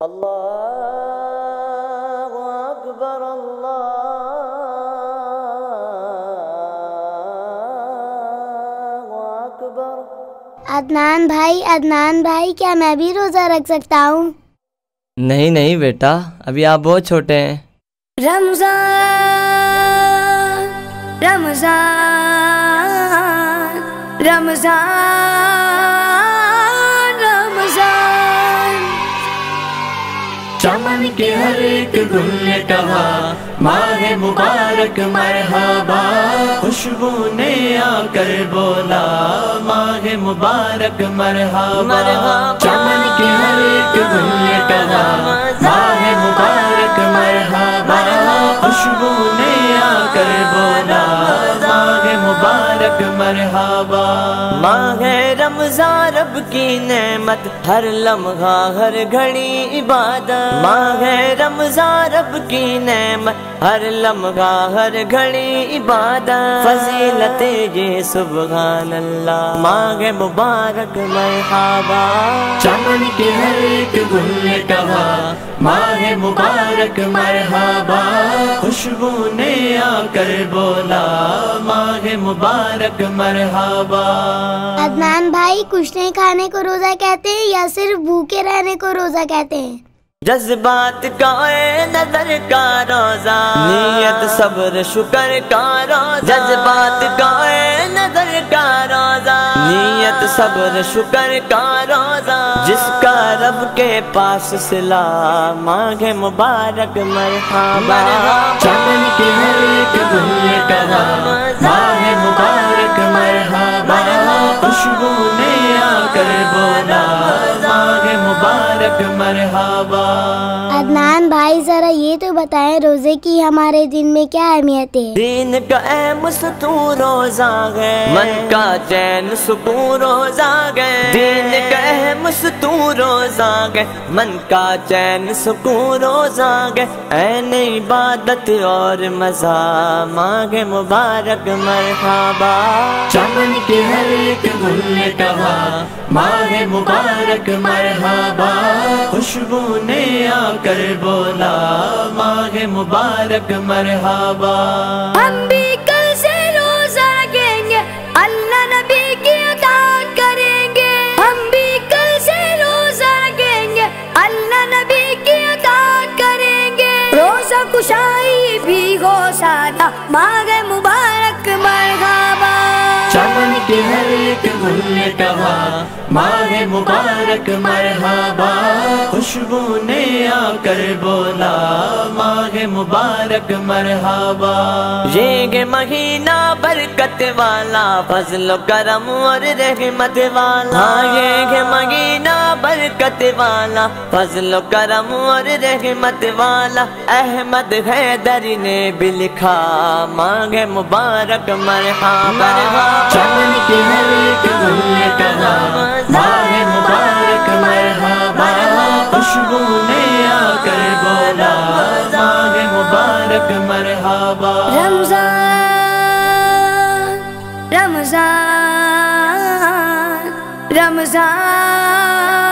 अल्लाह अकबर अल्लाह अकबर अदनान भाई अदनान भाई क्या मैं भी रोज़ा रख सकता हूँ नहीं नहीं बेटा अभी आप बहुत छोटे हैं। रमज़ान रमज़ान रमज़ान। चमन के हर एक गुल ने कहा माह मुबारक, मरहबा। खुशबू ने आकर बोला, माह मुबारक मरहबा। मुबारक मरहबा। माह रमज़ान रब की नेमत हर लम्हा हर घड़ी इबादत। माँ माह रमज़ान रब की नेमत हर लम्हा हर घड़ी इबादत। फजीलत ये सुबहान अल्लाह माह मुबारक मरहबा। चमन के हर एक गुल ने कहा माह मुबारक मरहबा। खुशबू ने आकर बोला। माह मुबारक मरहबा। अदनान भाई कुछ नहीं खाने को रोज़ा कहते हैं या सिर्फ़ भूखे रहने को रोज़ा कहते हैं? जज्बात का ए नज़र का रोजा। नियत सब्र शुक्र का रोजा। जज्बात का ए नज़र का रोजा। नियत सब्र शुक्र का रोजा। जिसका रब के पास सिला मांगे मुबारक मरहबा। मरहबा अदनान भाई जरा ये तो बताएँ रोज़े की हमारे दिन में क्या अहमियत है? दीन का अहम रोजा है मन का चैन सुकून रोजा है दीन का अहम रोजा है मन का चैन सुकून रोजा है ऐन इबादत और मज़ा मांगे मुबारक मरहबा। चमन के हर एक गुल कहा माह मुबारक, मरहबा। खुशबू ने आकर बोला, माह मुबारक, मरहबा। हम भी कल से रोजा रखेंगे, अल्लाह नबी की अतात करेंगे। हम भी कल से रोजा रखेंगे, अल्लाह नबी की अतात करेंगे। रोजा कुशाई भी हो सादा मांगे मुबारक एक कहा माह मुबारक मरहबा। खुशबू ने आकर बोला माह मुबारक मरहबा। ये महीना बरकत वाला फजल करम और रहमत वाला। ये महीना बरकत वाला फजल करम और रहमत वाला। अहमद हैदरी ने भी लिखा मांगे मुबारक मरहबा। मुबारक मरहबा। रमज़ान रमज़ान रमज़ान।